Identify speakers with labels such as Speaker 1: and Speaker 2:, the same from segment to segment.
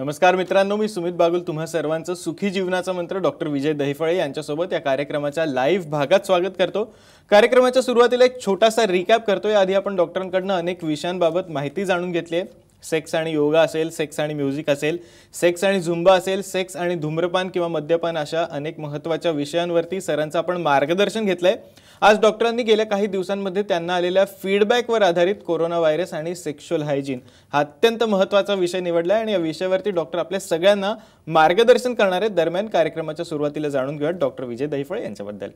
Speaker 1: नमस्कार मित्रांनो मी सुमित बागुल. तुम्हा सर्वांचं सुखी जीवनाचा मंत्र डॉक्टर विजय दहिफळे यांच्यासोबत या कार्यक्रमाच्या लाईव्ह भागात स्वागत करतो. कार्यक्रमाच्या सुरुवातीला एक छोटासा रिकॅप करतो याआधी आपण डॉक्टरांकडनं अनेक विषयांबाबत माहिती जाणून घेतली आहे. सेक्स आणि योगा असेल सेक्स आणि म्युझिक असेल सेक्स आणि झुंबा असेल सेक्स आणि धूम्रपान किंवा मद्यपान अशा अनेक महत्त्वाच्या विषयांवरती सरांचं आपण मार्गदर्शन घेतलं आहे आज डॉक्टरांनी गेल्या काही दिवसांमध्ये त्यांना आलेल्या फीडबॅकवर आधारित कोरोना व्हायरस आणि सेक्शुअल हायजीन हा अत्यंत महत्त्वाचा विषय निवडला आहे आणि या विषयावरती डॉक्टर आपल्या सगळ्यांना मार्गदर्शन करणारे दरम्यान कार्यक्रमाच्या सुरुवातीला जाणून घेऊयात डॉक्टर विजय दहिफळे यांच्याबद्दल.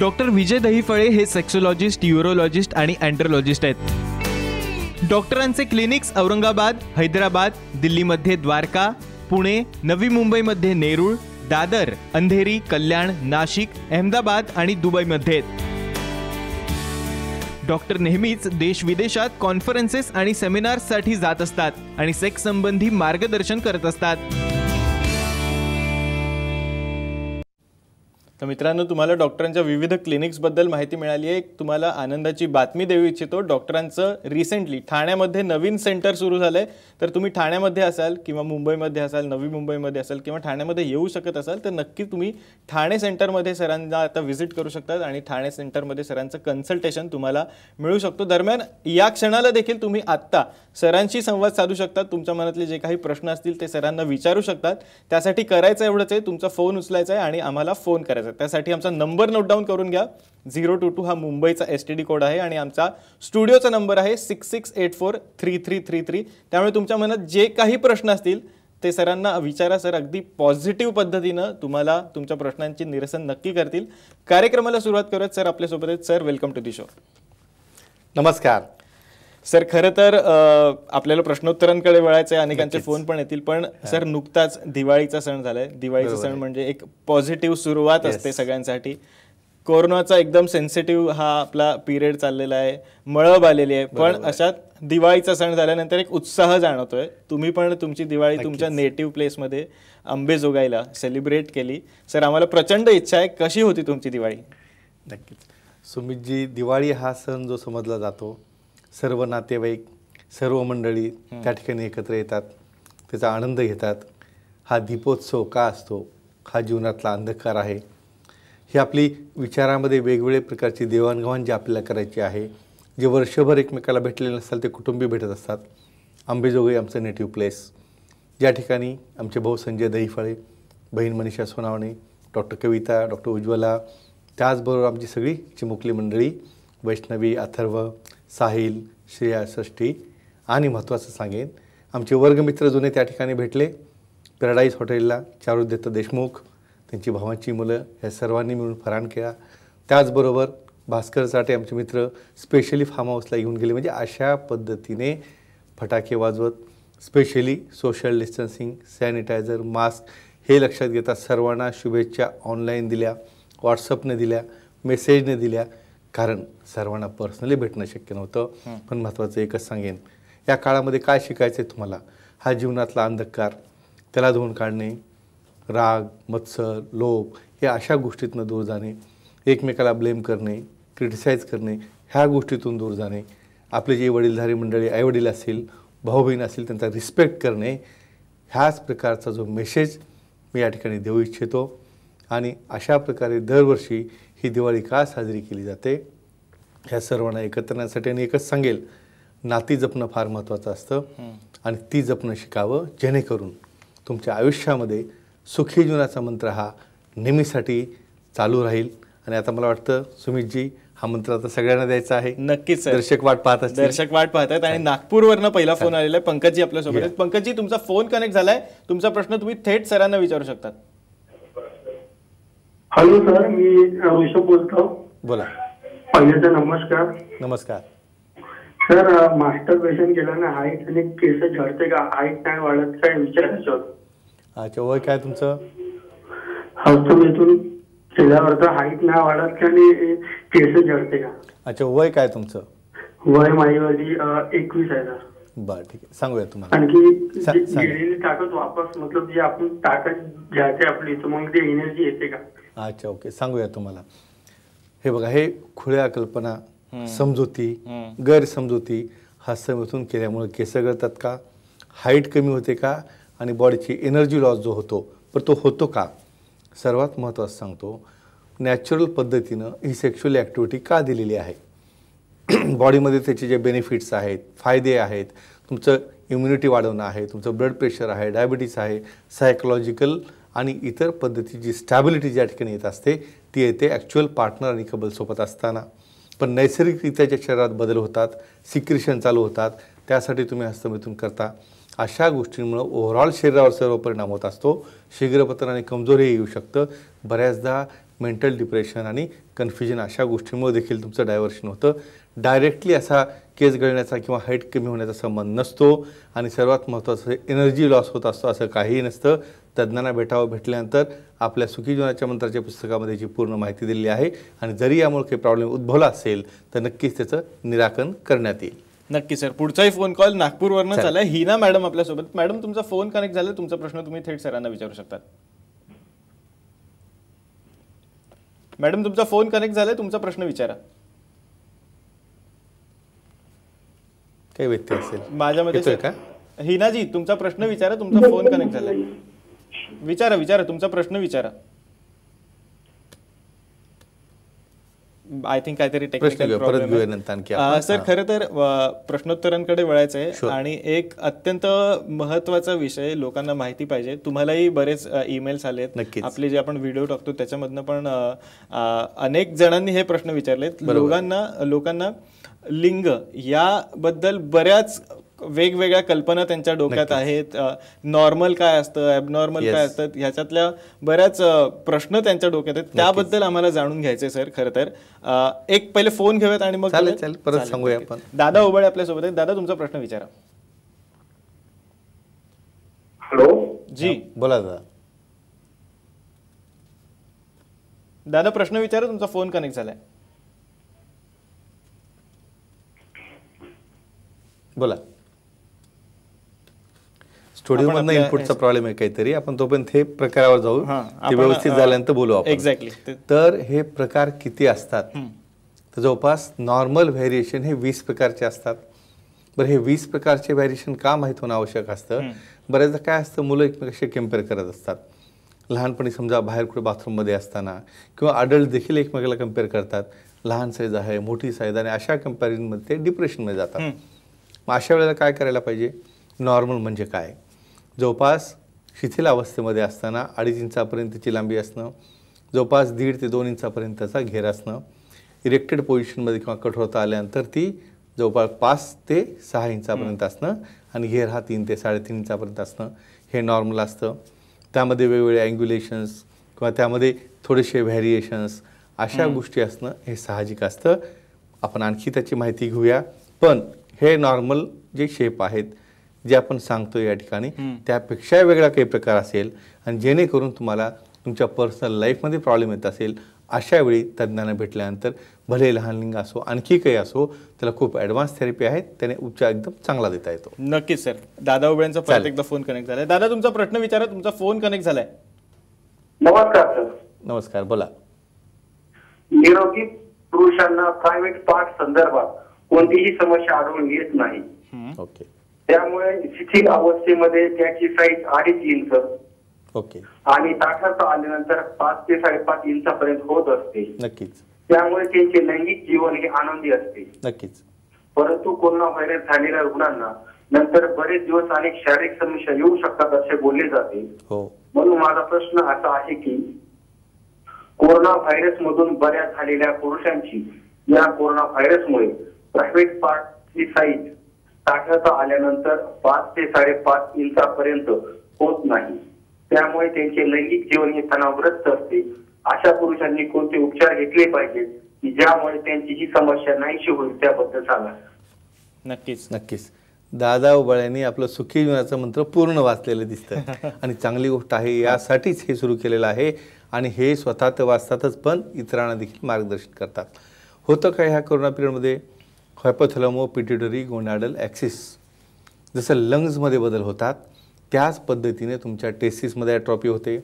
Speaker 1: डॉक्टर विजय दहिफळे हे सेक्सोलॉजिस्ट युरोलॉजिस्ट आणि अँड्रोलॉजिस्ट आहेत. डॉक्टरांचे क्लिनिक्स औरंगाबाद हैदराबाद दिल्लीमध्ये द्वारका पुणे नवी मुंबईमध्ये नेरूळ दादर अंधेरी कल्याण नाशिक अहमदाबाद आणि दुबईमध्ये. डॉक्टर नेहमीच देश विदेशात कॉन्फरन्सेस आणि सेमिनार्ससाठी जात असतात आणि सेक्स संबंधी मार्गदर्शन करत असतात. तर मित्रांनो तुम्हाला डॉक्टरांच्या विविध क्लिनिक्सबद्दल माहिती मिळाली आहे. तुम्हाला आनंदाची बातमी देऊ इच्छितो. डॉक्टरांचं रिसेंटली ठाण्यामध्ये नवीन सेंटर सुरू झालं आहे तर तुम्ही ठाण्यामध्ये असाल किंवा मुंबईमध्ये असाल नवी मुंबईमध्ये असाल किंवा ठाण्यामध्ये येऊ शकत असाल तर नक्की तुम्ही ठाणे सेंटरमध्ये सरांना आता व्हिजिट करू शकतात आणि ठाणे सेंटरमध्ये सरांचं कन्सल्टेशन तुम्हाला मिळू शकतो. दरम्यान या क्षणाला देखील तुम्ही आत्ता सरांशी संवाद साधू शकतात. तुमच्या मनातले जे काही प्रश्न असतील ते सरांना विचारू शकतात. त्यासाठी करायचं एवढंच आहे. तुमचा फोन उचलायचा आहे आणि आम्हाला फोन करायचा आहे. त्यासाठी आमचा नंबर नोट डाऊन करून घ्या. झिरो टू टू हा मुंबईचा एस टी डी कोड आहे आणि आमचा स्टुडिओचा नंबर आहे six six eight four three three three three. त्यामुळे तुमच्या मनात जे काही प्रश्न असतील ते सरांना विचारा. सर अगदी पॉझिटिव्ह पद्धतीनं तुम्हाला तुमच्या प्रश्नांची निरसन नक्की करतील. कार्यक्रमाला सुरुवात करूयात सर आपल्यासोबत आहेत. Sir welcome to the show
Speaker 2: नमस्कार.
Speaker 1: सर खरं तर आपल्याला प्रश्नोत्तरांकडे वळायचं आहे अनेकांचे फोन पण येतील पण सर नुकताच दिवाळीचा सण झालाय. दिवाळीचा सण म्हणजे एक पॉझिटिव्ह सुरुवात असते सगळ्यांसाठी. कोरोनाचा एकदम सेन्सिटिव्ह हा आपला पिरियड चाललेला आहे. मळब आलेली आहे. पण अशात दिवाळीचा सण झाल्यानंतर एक उत्साह जाणवतोय. तुम्ही पण तुमची दिवाळी तुमच्या नेटिव्ह प्लेसमध्ये अंबेजोगाईला सेलिब्रेट केली. सर आम्हाला प्रचंड इच्छा आहे. कशी होती तुमची दिवाळी?
Speaker 2: नक्कीच. सुमितजी दिवाळी हा सण जो समजला जातो सर्व नातेवाईक सर्व मंडळी त्या ठिकाणी एकत्र येतात. त्याचा आनंद घेतात. हा दीपोत्सव का असतो? हा जीवनातला अंधकार आहे. ही आपली विचारामध्ये वेगवेगळे प्रकारची देवाणघेवाण जी आपल्याला करायची आहे जे वर्षभर एकमेकाला भेटलेले नसतात ते कुटुंबी भेटत असतात. आंबेजोगाई आमचं नेटिव्ह प्लेस ज्या ठिकाणी आमचे भाऊ संजय दहीफळे बहीण मनीषा सोनावणे डॉक्टर कविता डॉक्टर उज्ज्वला त्याचबरोबर आमची सगळी चिमुकली मंडळी वैष्णवी अथर्व साहिल श्रेया षष्ठी आणि महत्त्वाचं सांगेन आमचे वर्गमित्र जुने त्या ठिकाणी भेटले. पॅराडाईज हॉटेलला चारुदत्त देशमुख त्यांची भावांची मुलं या सर्वांनी मिळून फराण केला. त्याचबरोबर भास्कर साठे आमचे मित्र स्पेशली फार्म हाऊसला घेऊन गेले. म्हणजे अशा पद्धतीने फटाके वाजवत specially social distancing sanitiser mask हे लक्षात घेता सर्वांना शुभेच्छा ऑनलाईन दिल्या व्हॉट्सअपने दिल्या मेसेजने दिल्या. कारण सर्वांना पर्सनली भेटणं शक्य नव्हतं. पण महत्त्वाचं एकच सांगेन या काळामध्ये काय शिकायचं आहे तुम्हाला? हा जीवनातला अंधकार त्याला धुवून काढणे राग मत्सर लोभ हे अशा गोष्टीतनं दूर जाणे एकमेकाला ब्लेम करणे क्रिटिसाइज करणे ह्या गोष्टीतून दूर जाणे आपले जे वडीलधारी मंडळी आईवडील असतील भाऊ बहीण असतील त्यांचा रिस्पेक्ट करणे ह्याच प्रकारचा जो मेसेज मी या ठिकाणी देऊ इच्छितो. आणि अशा प्रकारे दरवर्षी ही दिवाळी का साजरी केली जाते? ह्या सर्वांना एकत्र येण्यासाठी आणि एकच सांगेल नाती जपणं फार महत्त्वाचं असतं. आणि ती जपणं शिकावं जेणेकरून तुमच्या आयुष्यामध्ये सुखी जीवनाचा मंत्र हा नेहमीसाठी चालू राहील. आणि आता मला वाटतं सुमितजी हा मंत्र आता सगळ्यांना द्यायचा आहे.
Speaker 1: नक्कीच सर.
Speaker 2: दर्शक वाट पाहत असतील.
Speaker 1: दर्शक वाट पाहत आहेत आणि नागपूरवरनं पहिला फोन आलेला आहे पंकजी आपल्यासोबत पंकजी तुमचा फोन कनेक्ट झालाय. तुमचा प्रश्न तुम्ही थेट सरांना विचारू शकतात.
Speaker 3: हॅलो सर मी ऋषभ बोलतो.
Speaker 2: बोला.
Speaker 3: पहिल्यांदा नमस्कार.
Speaker 2: नमस्कार.
Speaker 3: सर मास्टर पेशन केल्याने हाईट आणि केस झडते का? हाईट नाही वाढत काय विचारायचं
Speaker 2: अच्छा वय काय तुमचं?
Speaker 3: हस्तमेतून केल्यावर तर हाईट नाही वाढत का आणि केस झडते का?
Speaker 2: अच्छा वय काय तुमचं?
Speaker 3: वय माझी एकवीस आहे सर.
Speaker 2: बरं ठीक आहे. सांगूया तुम्हाला.
Speaker 3: आणखी ताकद वापस मतलब जी आपण ताकद जाते आपली तर मग ती एनर्जी येते का?
Speaker 2: अच्छा ओके. सांगूया तुम्हाला. हे बघा हे खुल्या कल्पना समजुती गैरसमजुती हास्यमधून केल्यामुळे केस गळतात का? हाईट कमी होते का? आणि बॉडीची एनर्जी लॉस जो होतो पण तो होतो का? सर्वात महत्त्वाचं सांगतो नॅचरल पद्धतीनं ही सेक्शुअल ॲक्टिव्हिटी का दिलेली आहे? बॉडीमध्ये त्याचे जे बेनिफिट्स आहेत फायदे आहेत तुमचं इम्युनिटी वाढवणं आहे तुमचं ब्लड प्रेशर आहे डायबिटीस आहे सायकोलॉजिकल आणि इतर पद्धतीची जी स्टॅबिलिटी ज्या ठिकाणी येत असते ती येते ॲक्च्युअल पार्टनर आणि कबलसोबत असताना. पण नैसर्गिकरित्या ज्या शरीरात बदल होतात सिक्रिशन चालू होतात त्यासाठी तुम्ही हस्तमिथून करता. अशा गोष्टींमुळं ओव्हरऑल शरीरावर सर्व परिणाम होत असतो. शीघ्रपतन आणि कमजोरी येऊ शकतं. बऱ्याचदा मेंटल डिप्रेशन आणि कन्फ्युजन अशा गोष्टींमुळे देखील तुमचं डायव्हर्शन होतं. डायरेक्टली असा केस गळण्याचा किंवा हाईट कमी होण्याचा संबंध नसतो. आणि सर्वात महत्त्वाचं एनर्जी लॉस होत असतो असं काहीही नसतं. तज्ज्ञांना भेटावं भेटल्यानंतर आपल्या सुखी जीवनाच्या मंत्राच्या पुस्तकामध्ये याची पूर्ण माहिती दिलेली आहे आणि जरी यामुळे काही प्रॉब्लेम उद्भवला असेल तर नक्कीच त्याचं निराकरण करण्यात येईल.
Speaker 1: नक्की सर. पुढचाही फोन कॉल नागपूरवरनं. चालाय हिना मॅडम आपल्यासोबत. मॅडम तुमचा फोन कनेक्ट झाला तुमचा प्रश्न तुम्ही थेट सरांना विचारू शकतात मॅडम तुमचा फोन कनेक्ट झालाय तुमचा प्रश्न विचारा.
Speaker 2: काही व्यक्ती असेल.
Speaker 1: माझ्या मते
Speaker 2: का?
Speaker 1: हिनाजी तुमचा प्रश्न विचारा तुमचा फोन कनेक्ट झालाय. विचारा विचारा तुमचा प्रश्न विचारा आय थिंक काहीतरी टेक्निकल. सर. खरं तर प्रश्नोत्तरांकडे वळायचं आहे. आणि एक अत्यंत महत्त्वाचा विषय लोकांना माहिती पाहिजे तुम्हालाही बरेच ईमेल्स आलेत. आपले जे आपण व्हिडिओ टाकतो त्याच्यामधनं पण अनेक जणांनी हे प्रश्न विचारलेत. लोकांना लोकांना लिंग याबद्दल बऱ्याच वेगवेगळ्या कल्पना त्यांच्या डोक्यात. आहेत. नॉर्मल काय असतं ॲबनॉर्मल
Speaker 2: Yes.
Speaker 1: काय असतं ह्याच्यातल्या बऱ्याच प्रश्न त्यांच्या डोक्यात आहेत. त्याबद्दल आम्हाला जाणून घ्यायचंय सर खरं तर. एक पहिले फोन घेऊयात आणि मग.
Speaker 2: परत सांगूया. आपण.
Speaker 1: दादा उबळे आपल्यासोबत आहेत. दादा तुमचा प्रश्न विचारा.
Speaker 3: हॅलो?
Speaker 1: जी.
Speaker 2: बोला दादा.
Speaker 1: दादा प्रश्न विचारा तुमचा फोन कनेक्ट झालाय.
Speaker 2: बोला. स्टुडिओमधनं इनपुटचा प्रॉब्लेम आहे काहीतरी. आपण तोपर्यंत हे प्रकारावर जाऊ. ते व्यवस्थित झाल्यानंतर बोलू आपण.
Speaker 1: एक्झॅक्टली
Speaker 2: तर हे प्रकार किती असतात? तर जवळपास नॉर्मल व्हेरिएशन हे वीस प्रकारचे असतात. बरं हे वीस प्रकारचे व्हेरिएशन का माहीत होणं आवश्यक असतं? बऱ्याचदा काय असतं मुलं एकमेकाशी कंपेअर करत असतात. लहानपणी समजा बाहेर कुठे बाथरूममध्ये असताना किंवा अडल्ट देखील एकमेकाला कंपेअर करतात. लहान साईज आहे मोठी साईज आणि अशा कम्पॅरिझनमध्ये ते डिप्रेशनमध्ये जातात. मग अशा वेळेला काय करायला पाहिजे? नॉर्मल म्हणजे काय? जवळपास शिथिल अवस्थेमध्ये असताना अडीच इंचापर्यंतची लांबी असणं जवळपास दीड ते दोन इंचापर्यंतचा घेर असणं इरेक्टेड पोझिशनमध्ये किंवा कठोरता आल्यानंतर ती जवळपास पाच ते सहा इंचापर्यंत असणं आणि घेर हा तीन ते साडेतीन इंचापर्यंत असणं हे नॉर्मल असतं. त्यामध्ये वेगवेगळे अँग्युलेशन्स किंवा त्यामध्ये थोडेसे व्हॅरिएशन्स अशा गोष्टी असणं हे साहजिक असतं. आपण आणखी त्याची माहिती घेऊया. पण हे नॉर्मल जे शेप आहेत जे आपण सांगतो या ठिकाणी त्यापेक्षा वेगळा काही प्रकार असेल आणि जेणेकरून तुम्हाला तुमच्या पर्सनल लाईफमध्ये प्रॉब्लेम येत असेल अशा वेळी तज्ज्ञांना भेटल्यानंतर भले लहान लिंग असो आणखी काही असो त्याला खूप ॲडव्हान्स थेरपी आहेत त्याने उपचार एकदम चांगला देता येतो.
Speaker 1: नक्कीच सर. दादा उबळ्यांचा परत
Speaker 2: चालेल.
Speaker 1: एकदा फोन कनेक्ट झालाय. दादा तुमचा प्रश्न विचारा तुमचा फोन कनेक्ट झालाय.
Speaker 3: नमस्कार सर.
Speaker 2: नमस्कार बोला.
Speaker 3: निरोगी पुरुषांना प्रायव्हेट पार्ट संदर्भात कोणतीही समस्या आढळून येत नाही.
Speaker 2: ओके
Speaker 3: त्यामुळे शिथिल अवस्थेमध्ये त्याची साईज अडीच इंच
Speaker 2: ओके.
Speaker 3: आणि ताठरता आल्यानंतर पाच ते साडेपाच इंचापर्यंत होत असते.
Speaker 2: नक्कीच.
Speaker 3: त्यामुळे त्यांचे लैंगिक जीवन हे आनंदी असते.
Speaker 2: नक्कीच.
Speaker 3: परंतु कोरोना व्हायरस झालेल्या रुग्णांना नंतर बरेच दिवस अनेक शारीरिक समस्या येऊ शकतात असे बोलले जाते.
Speaker 2: हो.
Speaker 3: म्हणून माझा प्रश्न असा आहे की कोरोना व्हायरस मधून बऱ्या झालेल्या पुरुषांची या कोरोना व्हायरसमुळे प्रायव्हेट पार्टची साईज ताठरता आल्यानंतर पाच ते साडेपाच इंचापर्यंत होत नाही. त्यामुळे त्यांचे लैंगिक जीवन हे तणावग्रस्त असते. अशा पुरुषांनी कोणते उपचार घेतले पाहिजेत? की ज्यामुळे त्यांची ही समस्या नाहीशी होईल त्याबद्दल सांगा.
Speaker 1: नक्कीच.
Speaker 2: नक्कीच. दादा उबाळ्यांनी आपलं सुखी जीवनाचं मंत्र पूर्ण वाचलेलं दिसतं आणि चांगली गोष्ट आहे यासाठीच हे सुरू केलेलं आहे. आणि हे स्वतः तर वाचतातच पण इतरांना देखील मार्गदर्शन करतात. होतं काय ह्या कोरोना पिरियडमध्ये? हायपोथॅलमो पिट्युटरी गोनाडल ॲक्सिस जसं लंग्समध्ये बदल होतात त्याच पद्धतीने तुमच्या टेस्टिसमध्ये ॲट्रॉपी होते.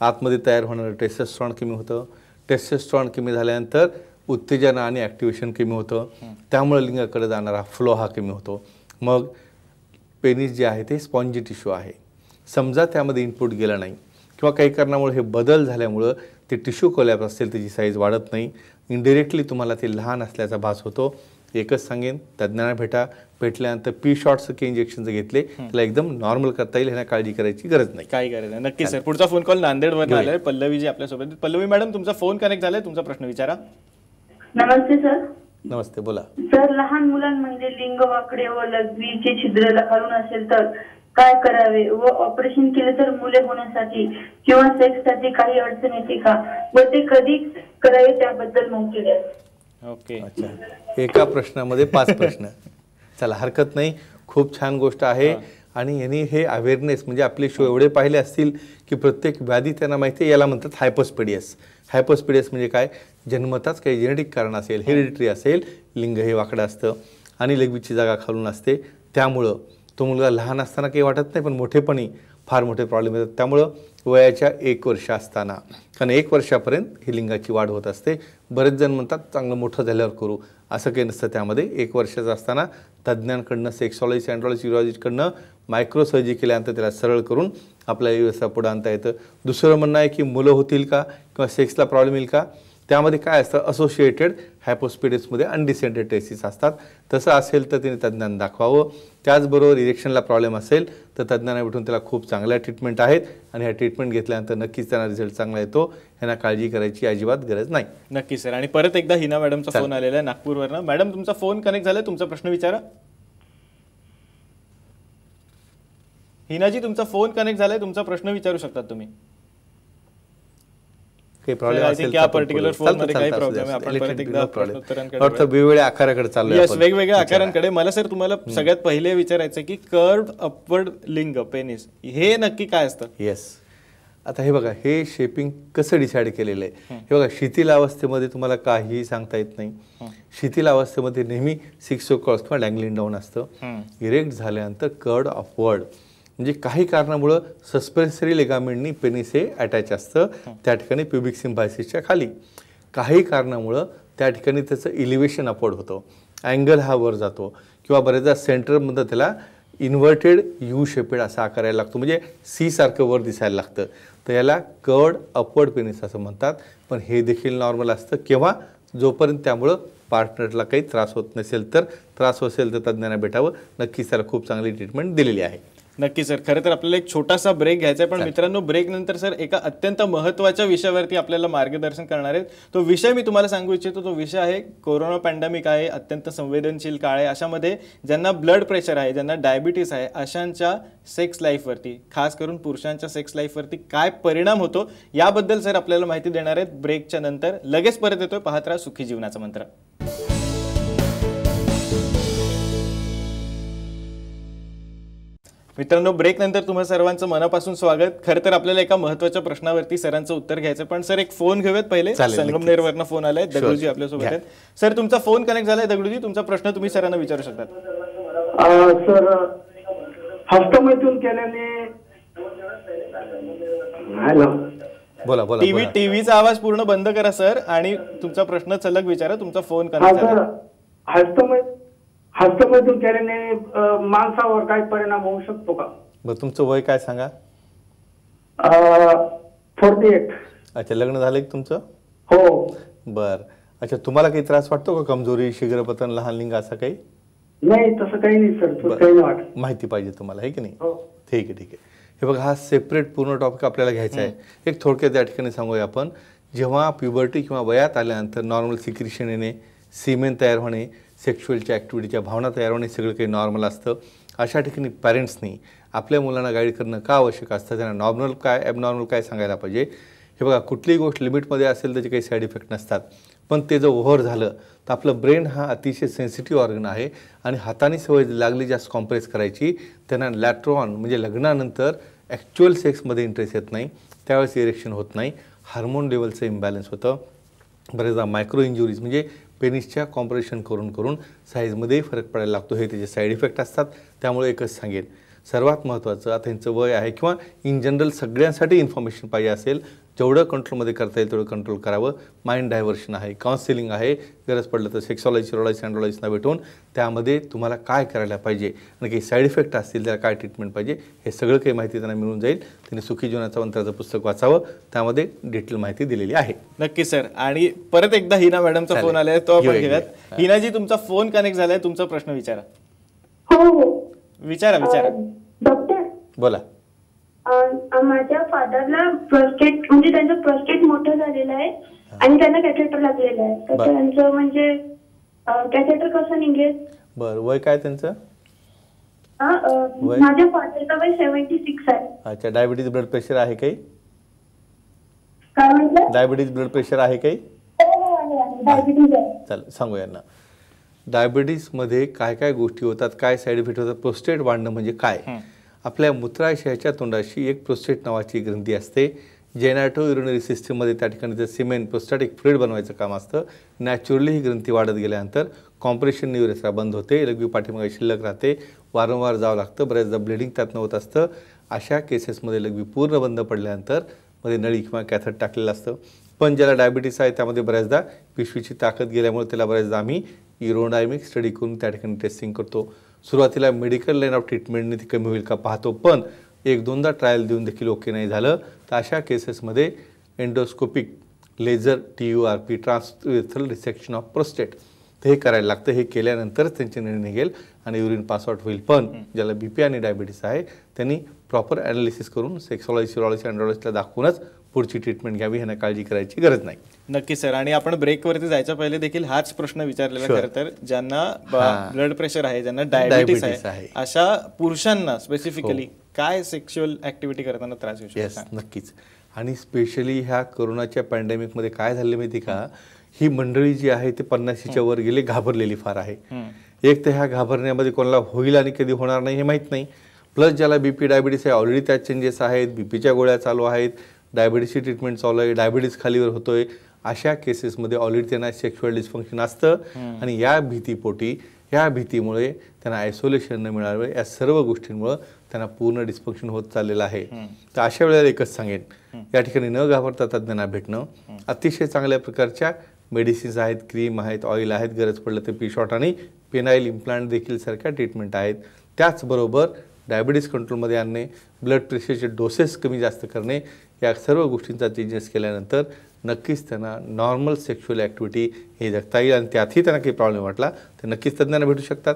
Speaker 2: आतमध्ये तयार होणारं टेस्टेस्ट्रॉन कमी होतं. टेस्टेस्ट्रॉन कमी झाल्यानंतर उत्तेजन आणि ॲक्टिवेशन कमी होतं. त्यामुळे लिंगाकडे जाणारा फ्लो हा कमी होतो. मग पेनिस जे आहे ते स्पॉन्जी टिश्यू आहे. समजा त्यामध्ये इनपुट गेलं नाही किंवा काही कारणामुळे हे बदल झाल्यामुळं ते टिश्यू कोलॅप असेल त्याची साईज वाढत नाही. इनडिरेक्टली तुम्हाला ते लहान असल्याचा भास होतो. एकच सांगेन तज्ज्ञांना भेटा भेटल्यानंतर पी शॉट्स के इंजेक्शन घेतले त्याला एकदम नॉर्मल करता येईल ह्यांना काळजी करायची गरज नाही.
Speaker 1: काही गरज नाही. नक्की सर पुढचा फोन कॉल नांदेडवर आलाय. पल्लवी जी आपल्यासोबत. पल्लवी मॅडम तुमचा फोन कनेक्ट झालाय. तुमचा प्रश्न विचारा.
Speaker 4: नमस्ते सर
Speaker 2: नमस्ते बोला.
Speaker 4: सर लहान मुलांमध्ये लिंग वाकडे व लघवीचे छिद्र घालून असेल तर काय करावे? व ऑपरेशन केले तर मुले होण्यासाठी किंवा सेक्ससाठी काही अडचण येते का? व ते कधी करावे त्याबद्दल माहिती द्या.
Speaker 1: ओके.
Speaker 2: अच्छा. एका प्रश्नामध्ये पाच प्रश्न. चला हरकत नाही. खूप छान गोष्ट आहे. आणि यांनी हे अवेअरनेस म्हणजे आपले शो एवढे पाहिले असतील की प्रत्येक व्याधी त्यांना माहिती आहे याला म्हणतात हायपोस्पिडियस हायपोस्पिडियस म्हणजे काय? जन्मताच काही जेनेटिक कारण असेल हेरिडिटरी असेल लिंग हे वाकडं असतं आणि लघवीची जागा खालून असते. त्यामुळं तो मुलगा लहान असताना काही वाटत नाही पण मोठेपणी फार मोठे प्रॉब्लेम येतात. त्यामुळं वयाच्या एक वर्ष असताना कारण एक वर्षापर्यंत ही लिंगाची वाढ होत असते. बरेच जण म्हणतात चांगलं मोठं झाल्यावर करू. असं काही नसतं त्यामध्ये. एक वर्षाचं असताना तज्ज्ञांकडनं सेक्सॉलॉजी सँड्रॉलॉजी युरॉलॉजीकडनं मायक्रोसर्जी केल्यानंतर त्याला सरळ करून आपल्या व्यवस्था पुढे आणता येतं. दुसरं म्हणणं आहे की मुलं होतील का? किंवा सेक्सला प्रॉब्लेम येईल का? त्यामध्ये काय असतं? असोसिएटेड हायपोस्पिडिसमध्ये अनडिसेंटेड टेसिस असतात. तसं असेल तर तिने तज्ज्ञांना दाखवावं. त्याचबरोबर इरेक्शनला प्रॉब्लेम असेल तर तज्ज्ञांना भेटून त्याला खूप चांगल्या ट्रीटमेंट आहेत आणि ह्या ट्रीटमेंट घेतल्यानंतर नक्कीच त्यांना रिझल्ट चांगला येतो. ह्यांना काळजी करायची अजिबात गरज नाही.
Speaker 1: नक्की सर आणि परत एकदा हिना मॅडमचा फोन आलेला आहे नागपूरवरनं. मॅडम तुमचा फोन कनेक्ट झालाय? तुमचा प्रश्न विचारा. हिनाजी तुमचा फोन कनेक्ट झालाय? तुमचा प्रश्न विचारू शकतात तुम्ही.
Speaker 2: काही प्रॉब्लेम असेल
Speaker 1: या
Speaker 2: तर आपण
Speaker 1: particular
Speaker 2: बोलू.
Speaker 1: phone
Speaker 2: चालतं,
Speaker 1: मध्ये काही
Speaker 2: असू
Speaker 1: आहे. आपण. परत एकदा. प्रश्नोत्तरांकडे
Speaker 2: वेगवेगळ्या आकाराकडे चाललोय
Speaker 1: येस. वेगवेगळ्या आकारांकडे. मला सर तुम्हाला सगळ्यात पहिले विचारायचं की कर्ड अपवर्ड लिंग पेनिस हे नक्की काय असतं?
Speaker 2: येस आता हे बघा हे शेपिंग कसं डिसाईड केलेलं आहे? हे बघा शिथिल अवस्थेमध्ये तुम्हाला काहीही सांगता येत नाही. शिथिल अवस्थेमध्ये नेहमी सिक्स ओ क्रॉस किंवा डँगलिंग डाऊन असतं. इरेक्ट झाल्यानंतर कर्ड अपवर्ड म्हणजे काही कारणामुळं सस्पेन्सरी लेगामेंटनी पेनिस हे अटॅच असतं. त्या ठिकाणी प्युबिक सिम्बायसिसच्या खाली. काही कारणामुळं त्या ठिकाणी त्याचं इलिव्हेशन अपवर्ड होतं. अँगल हा वर जातो. किंवा बरेचदा सेंटरमधनं त्याला इन्व्हर्टेड यू शेपेड असा आकार यायला लागतो. म्हणजे सी सारखं वर दिसायला लागतं. तर याला कर्ड अपवर्ड पेनिस असं म्हणतात. पण हे देखील नॉर्मल असतं. किंवा जोपर्यंत त्यामुळं पार्टनरला काही त्रास होत नसेल तर त्रास असेल तर तज्ज्ञांना भेटावं. नक्कीच त्याला खूप चांगली ट्रीटमेंट दिलेली आहे.
Speaker 1: नक्की सर. खरं तर आपल्याला एक छोटासा ब्रेक घ्यायचा आहे पण मित्रांनो ब्रेक नंतर सर एका अत्यंत महत्त्वाच्या विषयावरती आपल्याला मार्गदर्शन करणार आहेत. तो विषय मी तुम्हाला सांगू इच्छितो. तो विषय आहे कोरोना पॅन्डेमिक आहे अत्यंत संवेदनशील काळ आहे. अशामध्ये ज्यांना ब्लड प्रेशर आहे ज्यांना डायबिटीस आहे अशांच्या सेक्स लाईफवरती खास करून पुरुषांच्या सेक्स लाईफवरती काय परिणाम होतो याबद्दल सर आपल्याला माहिती देणार आहेत. ब्रेकच्या नंतर लगेच परत येतोय. पाहत राहा सुखी जीवनाचा मंत्र. मित्रांनो ब्रेक नंतर तुम्हा सर्वांचं मनापासून स्वागत. खरं तर आपल्याला एका महत्त्वाच्या प्रश्नावरती सरांचं उत्तर घ्यायचं पण सर एक फोन घेऊयात पहिले. संगमनेरवरनं फोन आलाय. दगडूजी. आपल्यासोबत. आहेत. सर तुमचा फोन कनेक्ट झालाय दगडूजी. तुमचा प्रश्न तुम्ही सरांना विचारू शकतात
Speaker 5: सर हस्तमैथून केल्याने हॅलो.
Speaker 2: बोला बोला
Speaker 1: टीव्ही. टीव्हीचा आवाज पूर्ण बंद करा सर. आणि तुमचा प्रश्न सलग विचारा. तुमचा फोन कनेक्ट झाला
Speaker 5: हस्तमै हस्तमैथून केल्याने माणसावर काय परिणाम होऊ शकतो का?
Speaker 2: बरं तुमचं वय काय सांगा?
Speaker 5: फोर्टी एट
Speaker 2: अच्छा लग्न झालं की तुमचं?
Speaker 5: हो.
Speaker 2: बर. अच्छा तुम्हाला काही त्रास वाटतो का कमजोरी शीघ्रपतन लहान लिंग असा काही?
Speaker 5: नाही तसं काही नाही सर. काही नाही वाटत.
Speaker 2: माहिती पाहिजे तुम्हाला आहे की नाही?
Speaker 5: हो.
Speaker 2: ठीक आहे ठीक आहे. हे बघा हा सेपरेट पूर्ण टॉपिक आपल्याला घ्यायचा आहे. एक थोडक्यात या ठिकाणी सांगूया आपण. जेव्हा प्युबर्टी किंवा वयात आल्यानंतर नॉर्मल सिक्रिशन येणे सिमेन तयार होणे सेक्शुअलच्या ॲक्टिव्हिटीच्या भावना तयार होणे सगळं काही नॉर्मल असतं. अशा ठिकाणी पॅरेंट्सनी आपल्या मुलांना गाईड करणं का आवश्यक असतं? त्यांना नॉर्मल काय ॲबनॉर्मल काय सांगायला पाहिजे? हे बघा कुठलीही गोष्ट लिमिटमध्ये असेल त्याचे काही साईड इफेक्ट नसतात. पण ते जर ओव्हर झालं तर आपलं ब्रेन हा अतिशय सेन्सिटिव्ह ऑर्गन आहे आणि हाताने सवय लागली जास्त कॉम्प्रेस करायची त्यांना लॅट्रॉन म्हणजे लग्नानंतर ॲक्च्युअल सेक्समध्ये इंटरेस्ट येत नाही. त्यावेळेस इरेक्शन होत नाही. हार्मोन लेवलचं इम्बॅलन्स होतं. बरेचदा मायक्रो इंजुरीज म्हणजे पेनिसच्या कॉम्प्रेशन करून करून साईजमध्येही फरक पडायला लागतो. हे त्याचे साईड इफेक्ट असतात. त्यामुळे एकच सांगेन. सर्वात महत्त्वाचं आता यांचं वय आहे किंवा इन जनरल सगळ्यांसाठी इन्फॉर्मेशन पाहिजे असेल जेवढं कंट्रोलमध्ये करता येईल तेवढं कंट्रोल करावं. माइंड डायव्हर्शन आहे काउन्सिलिंग आहे. गरज पडलं तर सेक्सॉलॉजी रोलॉजी अँड्रॉलॉजीना भेटून त्यामध्ये तुम्हाला काय करायला पाहिजे आणि काही साईड इफेक्ट असतील त्याला काय ट्रीटमेंट पाहिजे हे सगळं काही माहिती त्यांना मिळून जाईल. त्यांनी सुखी जीवनाचा मंत्राचं पुस्तक वाचावं. त्यामध्ये डिटेल माहिती दिलेली आहे.
Speaker 1: नक्की सर आणि परत एकदा हिना मॅडमचा. फोन आलाय तो आपण
Speaker 2: घेऊया,
Speaker 1: घेऊयात.
Speaker 2: घेऊया.
Speaker 1: हिनाजी तुमचा फोन कनेक्ट झालाय. तुमचा प्रश्न विचारा.
Speaker 4: हो.
Speaker 1: विचारा विचारा.
Speaker 4: डॉक्टर
Speaker 2: बोला.
Speaker 4: माझ्या फादरला प्रोस्टेट म्हणजे त्यांचं प्रोस्टेट मोठं झालेलं आहे आणि त्यांना कॅथेटर लागलेलं आहे. तर
Speaker 2: बरं.
Speaker 4: त्यांचं म्हणजे कॅथेटर कसं निघेल?
Speaker 2: बरं वय काय त्यांचं?
Speaker 4: हा, अं,
Speaker 2: वय?
Speaker 4: माझ्या फादरचं वय सेव्हन्टी सिक्स आहे.
Speaker 2: अच्छा डायबिटीज ब्लड प्रेशर आहे काही?
Speaker 4: काय म्हटलं?
Speaker 2: डायबिटीज ब्लड प्रेशर आहे काही?
Speaker 4: हो हो डायबिटीज आहे.
Speaker 2: चालेल सांगू यांना. डायबिटीसमध्ये काय काय गोष्टी होतात? काय साईड इफेक्ट होतात? प्रोस्टेट वाढणं म्हणजे काय? आपल्या मूत्राशयाच्या तोंडाशी एक प्रोस्टेट नावाची ग्रंथी असते. जेनॅटो युरिनरी सिस्टीममध्ये त्या ठिकाणी जर सिमेंट प्रोस्टॅटिक फ्लुइड बनवायचं काम असतं. नॅचरली ही ग्रंथी वाढत गेल्यानंतर कॉम्प्रेशन न्यूरेसरा बंद होते. लघवी पाठीमागे शिल्लक राहते. वारंवार जावं लागतं. बऱ्याचदा ब्लिडिंग त्यातनं होत असतं. अशा केसेसमध्ये लघवी पूर्ण बंद पडल्यानंतरमध्ये नळी किंवा कॅथट टाकलेलं असतं. पण ज्याला डायबिटीस आहे त्यामध्ये बऱ्याचदा पिशवीची ताकद गेल्यामुळे त्याला बऱ्याचदा आम्ही इरोडायमिक स्टडी करून त्या ठिकाणी टेस्टिंग करतो. सुरुवातीला मेडिकल लाईन ऑफ ट्रीटमेंटने ती कमी होईल का पाहतो पण एक दोनदा ट्रायल देऊन देखील ओके नाही झालं तर अशा केसेसमध्ये endoscopic laser T U R P transurethral resection of prostate तर हे करायला लागतं. हे केल्यानंतरच त्यांचे निर्णय निघेल आणि युरिन पासआउट होईल. पण ज्याला बी पी आणि डायबिटीस आहे त्यांनी प्रॉपर ॲनालिसिस करून सेक्सॉलॉजी सिरॉलॉजी अँड्रॉलॉजीला दाखवूनच पुढची ट्रीटमेंट घ्यावी ह्यांना काळजी करायची गरज नाही.
Speaker 1: नक्की सर आणि आपण ब्रेकवरती जायच्या पहिले देखील हाच प्रश्न विचारलेला. खरं तर ज्यांना
Speaker 2: हा.
Speaker 1: ब्लड प्रेशर आहे ज्यांना डायबिटीस आहे. अशा पुरुषांना स्पेसिफिकली काय सेक्शुअल ऍक्टिव्हिटी करताना त्रास
Speaker 2: येस
Speaker 1: शकतो?
Speaker 2: नक्कीच. आणि स्पेशली ह्या कोरोनाच्या पॅन्डेमिकमध्ये काय झालं माहिती का? ही मंडळी जी आहे ते पन्नाशीच्या वर गेली घाबरलेली फार आहे. एक तर ह्या घाबरण्यामध्ये कोणाला होईल आणि कधी होणार नाही हे माहीत नाही. प्लस ज्याला बीपी डायबिटीस आहे ऑलरेडी त्यात चेंजेस आहेत बीपीच्या गोळ्या चालू आहेत डायबिटीसची ट्रीटमेंट चालू आहे डायबिटीस खालीवर होतोय. अशा केसेसमध्ये ऑलरेडी त्यांना सेक्शुअल डिस्फंक्शन असतं. आणि या भीतीपोटी या भीतीमुळे त्यांना आयसोलेशन न मिळावे या सर्व गोष्टींमुळं त्यांना पूर्ण डिस्फंक्शन होत चाललेलं आहे. तर अशा वेळेला एकच सांगेन. या ठिकाणी न घाबरता तज्ज्ञांना भेटणं. अतिशय चांगल्या प्रकारच्या मेडिसिन्स आहेत क्रीम आहेत ऑइल आहेत गरज पडलं तर पिशॉट आणि पेनाईल इम्प्लांट देखील सारख्या ट्रीटमेंट आहेत. त्याचबरोबर डायबिटीस कंट्रोलमध्ये आणणे ब्लड प्रेशरचे डोसेस कमी जास्त करणे या सर्व गोष्टींचा चेंजेस केल्यानंतर नक्कीच त्यांना नॉर्मल सेक्शुअल ॲक्टिव्हिटी हे जगता येईल आणि त्यातही त्यांना काही प्रॉब्लेम वाटला तर नक्कीच तज्ज्ञांना भेटू शकतात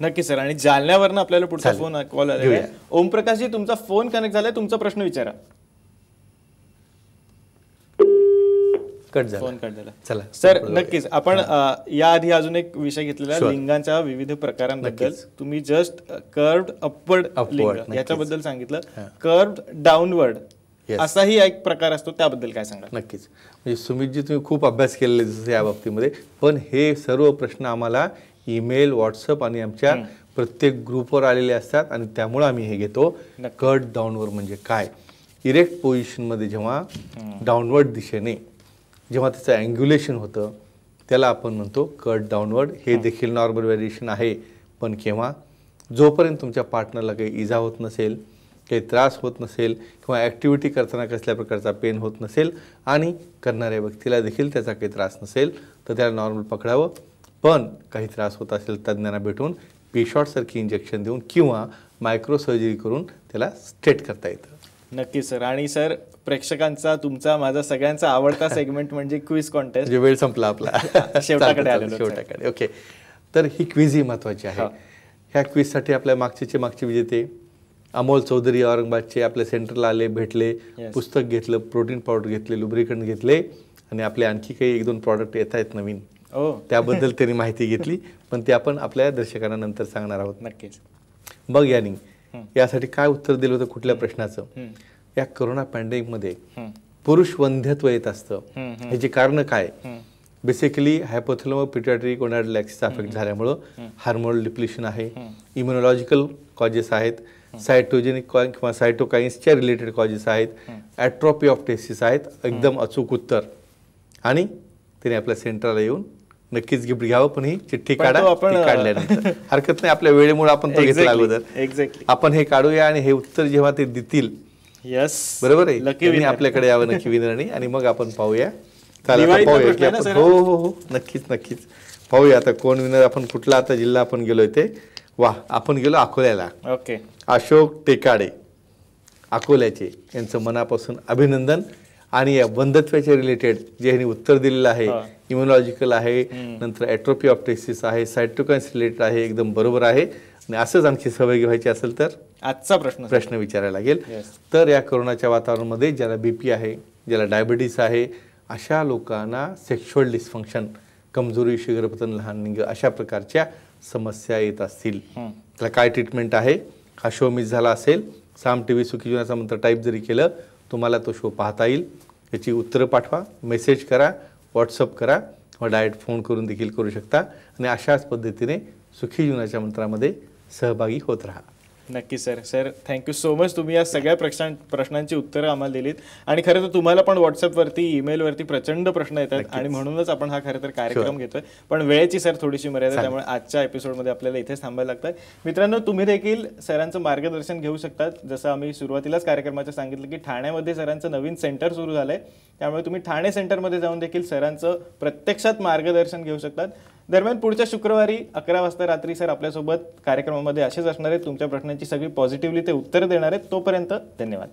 Speaker 1: नक्की सर आणि जालन्यावरनं आपल्याला पुढचा. फोन कॉल आलेला
Speaker 2: घेऊया.
Speaker 1: आहे ओमप्रकाशजी तुमचा फोन कनेक्ट झालाय तुमचा प्रश्न विचारा
Speaker 2: कट झाला
Speaker 1: फोन कट झाला
Speaker 2: चला
Speaker 1: सर नक्कीच आपण याआधी अजून एक विषय घेतलेला. लिंगांच्या विविध प्रकारांबद्दल. तुम्ही जस्ट कर्व्ड अपवर्ड लिंग. याच्याबद्दल सांगितलं. Curved downward. असाही एक प्रकार असतो त्याबद्दल काय सांगाल?
Speaker 2: नक्कीच. म्हणजे सुमितजी तुम्ही खूप अभ्यास केलेले जसं या बाबतीमध्ये. पण हे सर्व प्रश्न आम्हाला ईमेल व्हॉट्सअप आणि आमच्या प्रत्येक ग्रुपवर आलेले असतात आणि त्यामुळे आम्ही हे घेतो. कट डाऊनवर म्हणजे काय? इरेक्ट पोझिशनमध्ये जेव्हा डाऊनवर्ड दिशेने जेव्हा त्याचं अँग्युलेशन होतं त्याला आपण म्हणतो कट डाऊनवर्ड हे देखील नॉर्मल व्हेरिएशन आहे. पण केव्हा? जोपर्यंत तुमच्या पार्टनरला काही इजा होत नसेल काही त्रास होत नसेल किंवा ॲक्टिव्हिटी करताना कसल्या प्रकारचा पेन होत नसेल आणि करणाऱ्या व्यक्तीला देखील त्याचा काही त्रास नसेल तर त्याला नॉर्मल पकडावं. पण काही त्रास होत असेल तज्ज्ञांना भेटून पेशॉटसारखी इंजेक्शन देऊन किंवा मायक्रो सर्जरी करून त्याला स्ट्रेट करता येतं.
Speaker 1: नक्की सर. आणि सर प्रेक्षकांचा तुमचा माझा सगळ्यांचा आवडता सेगमेंट म्हणजे क्विज कॉन्टेस्ट
Speaker 2: म्हणजे वेळ संपला आपला.
Speaker 1: शेवटाकडे आलेलो.
Speaker 2: शेवटाकडे. ओके तर ही क्विज ही महत्वाची आहे. ह्या क्विजसाठी आपल्या मागचेचे मागचे विजेते अमोल चौधरी औरंगाबादचे आपल्या सेंटरला आले भेटले. पुस्तक घेतलं प्रोटीन पावडर घेतले लुब्रिकंट घेतले आणि आपले आणखी काही एक दोन प्रॉडक्ट येत आहेत नवीन.
Speaker 1: ओ
Speaker 2: त्याबद्दल त्यांनी माहिती घेतली पण ते आपण आपल्या दर्शकांना नंतर सांगणार आहोत.
Speaker 1: नक्कीच.
Speaker 2: मग यानी यासाठी काय उत्तर दिलं होतं कुठल्या प्रश्नाचं. या करोना पॅन्डेमिकमध्ये. पुरुष वंध्यत्व येत असतं. ह्याची कारण काय. बेसिकली हायपोथॅलमो पिट्युटरी कोणाडलॅक्सिसचा अफेक्ट झाल्यामुळं हार्मोनल डिप्लिशन आहे. इम्युनॉलॉजिकल कॉजेस आहेत. सायटोजेनिक किंवा सायटोकाइन्सच्या रिलेटेड कॉजेस आहेत. ॲट्रॉपी ऑफ टेस्टिस आहेत. एकदम अचूक उत्तर. आणि त्याने आपल्या सेंटरला येऊन नक्कीच गिफ्ट घ्यावं पण ही चिठ्ठी काढा
Speaker 1: आपण,
Speaker 2: ती काढल्यानंतर. हरकत नाही आपल्या वेळेमुळे आपण तो घेतला
Speaker 1: Exactly,
Speaker 2: अगोदर.
Speaker 1: exactly.
Speaker 2: आपण हे काढूया आणि हे उत्तर जेव्हा ते देतील
Speaker 1: यस
Speaker 2: बरोबर आहे?
Speaker 1: लकी
Speaker 2: आपल्याकडे यावं नक्की विनरणी. आणि मग आपण पाहूया. पाहूया? हो हो हो. नक्कीच नक्कीच. पाहूया आता कोण विनर आपण कुठला आता जिल्हा आपण गेलोय ते. वा आपण गेलो अकोल्याला.
Speaker 1: ओके.
Speaker 2: अशोक टेकाडे अकोल्याचे. यांचं मनापासून अभिनंदन. आणि या बंधत्वाच्या रिलेटेड जे ह्यांनी उत्तर दिलेलं आहे. इम्युनॉलॉजिकल आहे नंतर ॲट्रोपी ऑफ टेस्टिस आहे सायटोकान्स रिलेटेड आहे एकदम बरोबर आहे. आणि असंच आमची सहभागी व्हायची असेल तर?
Speaker 1: आजचा प्रश्न.
Speaker 2: प्रश्न विचारायला लागेल. तर या कोरोनाच्या वातावरणामध्ये ज्याला बीपी आहे ज्याला डायबिटीस आहे अशा लोकांना सेक्शुअल डिस्फंक्शन कमजोरी शुगरपतन लहान लिंग अशा प्रकारच्या समस्या येत असतील. त्याला काय ट्रीटमेंट आहे? हा शो मिस झाला असेल. साम टी व्ही सुखी जीवनाचा मंत्र टाईप जरी केलं तुम्हाला तो शो पाहता येईल. याची उत्तरं पाठवा मेसेज करा व्हॉट्सअप करा व डायरेक्ट फोन करून देखील करू शकता. आणि अशाच पद्धतीने सुखी जीवनाच्या मंत्रामध्ये सहभागी होत राहा.
Speaker 1: नक्की sir sir thank you so much तुम्ही या सगळ्या प्रश्नां प्रश्नांची उत्तरं आम्हाला दिलीत. आणि खरं तर तुम्हाला पण व्हॉट्सअपवरती ईमेलवरती प्रचंड प्रश्न येतात आणि म्हणूनच आपण हा खरं तर कार्यक्रम घेतोय. पण वेळेची सर थोडीशी मर्यादा त्यामुळे आजच्या एपिसोडमध्ये आपल्याला इथेच थांबायला लागतं मित्रांनो तुम्ही देखील सरांचं मार्गदर्शन घेऊ शकतात. जसं आम्ही सुरुवातीलाच कार्यक्रमाच्या सांगितलं की ठाण्यामध्ये सरांचं नवीन सेंटर सुरू झालंय. त्यामुळे तुम्ही ठाणे सेंटरमध्ये जाऊन देखील सरांचं प्रत्यक्षात मार्गदर्शन घेऊ शकतात. दरम्यान पुढच्या शुक्रवारी अकरा वाजता रात्री सर आपल्यासोबत कार्यक्रमामध्ये असेच असणार आहेत. तुमच्या प्रश्नांची सगळी पॉझिटिव्हली ते उत्तर देणार आहेत. तोपर्यंत धन्यवाद.